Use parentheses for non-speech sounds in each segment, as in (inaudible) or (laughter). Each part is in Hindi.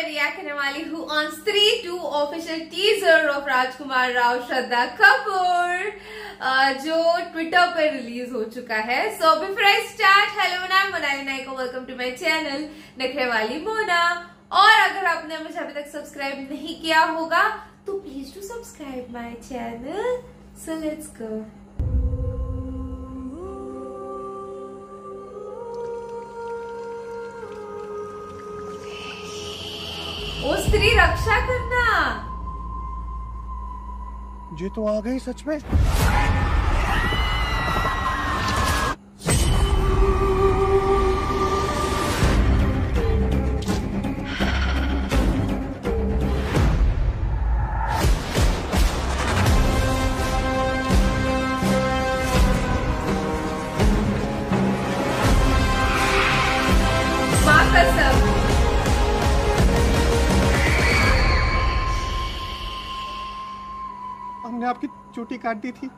मैं रिएक्ट करने वाली हूँ on Stree two official teaser of Rajkummar Rao, Shraddha Kapoor जो ट्विटर पर रिलीज़ हो चुका है। So before I start hello ना Monali Naik welcome to my channel नखरे वाली मोना। और अगर आपने मुझे अभी तक सब्सक्राइब नहीं किया होगा तो please to subscribe my channel so let's go स्त्री रक्षा करना। ये तो आ गई सच माँ। हमने आपकी चोटी काट दी थी।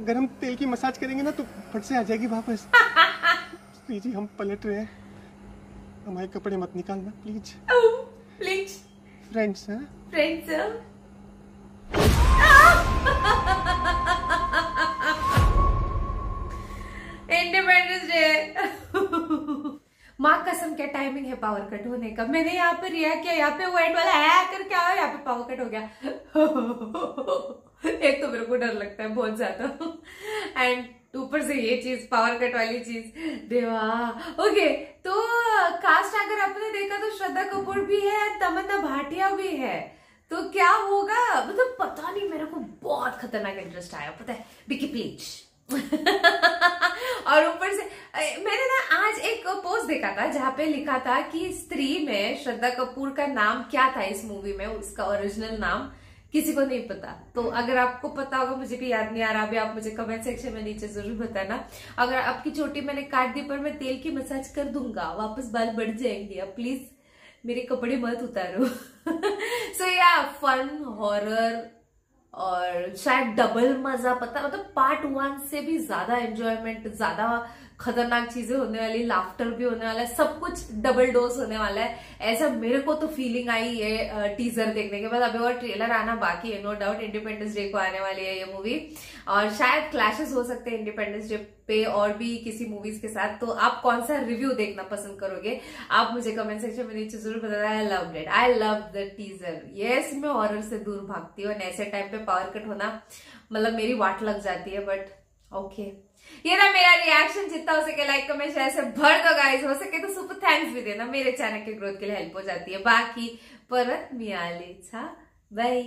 अगर हम तेल की मसाज करेंगे ना तो फट से आ जाएगी वापस। (laughs) प्लीज़ हम पलट रहे हैं। हमारे कपड़े मत निकालना प्लीज़। प्लीज़। फ्रेंड्स हैं? फ्रेंड्स इंडिपेंडेंस डे माँ कसम क्या टाइमिंग है पावर कट होने का। मैंने यहाँ पे रिएक्ट किया यहाँ पे व्हाइट वाला है करके आया यहाँ पे पावर कट हो गया। (laughs) (laughs) एक तो मेरे को डर लगता है बहुत ज़्यादा। (laughs) एंड ऊपर से ये चीज़ पावर कट वाली चीज़, देवा। ओके तो कास्ट अगर आपने देखा तो श्रद्धा कपूर भी है तमन्ना भाटिया भी है। तो क्या होगा? मतलब पता नहीं, मेरे को बहुत खतरनाक इंटरेस्ट आया, पता है? बिकी प्लीज़ (laughs) और ऊपर से मैंने ना आज एक पोस्ट देखा था, जहाँ पे लिखा था कि स्त्री में श्रद्धा कपूर का नाम क्या था इस मूवी में, उसका ओरिजिनल नाम। किसी को नहीं पता। तो अगर आपको पता होगा, मुझे भी याद नहीं आ रहा, अभी आप मुझे कमेंट सेक्शन में नीचे ज़रूर बताना। अगर आपकी चोटी मैंने काट दी, पर मैं तेल की मसाज कर दूँगा, वापस बाल बढ़ जाएँगे। अब प्लीज़ मेरे कपड़े मत उतारो। सो या फन हॉरर और शायद डबल मज़ा, पता मतलब पार्ट वन से भी ज़्यादा एंजॉयमेंट ज़्यादा खतरनाक चीज़ें होने वाली लाफ्टर भी होने वाला है, सब कुछ डबल डोज होने वाला है। ऐसा मेरे को तो फीलिंग आई है टीजर देखने के बाद। अभी और ट्रेलर आना बाकी है नो डाउट इंडिपेंडेंस डे को आने वाली है ये मूवी और शायद क्लैशेस हो सकते हैं इंडिपेंडेंस डे पे और भी किसी मूवीज़ के साथ। तो आप कौन सा रिव्यू देखना पसंद करोगे? आप मुझे कमेंट सेक्शन में नीचे ज़रूर बताना। I love it I love the teaser yes मैं हॉरर से दूर भागती हूँ। ऐसे टाइम पे पावर कट होना मतलब मेरी वाट लग जाती है बट ओके ये ना मेरा रिएक्शन जितना हो सके लाइक कमेंट शेयर से भर दो गाइस हो सके तो सुपर थैंक्स भी देना. मेरे चैनल के ग्रोथ के लिए हेल्प हो जाती है. बाकी परत मियाली छा बाय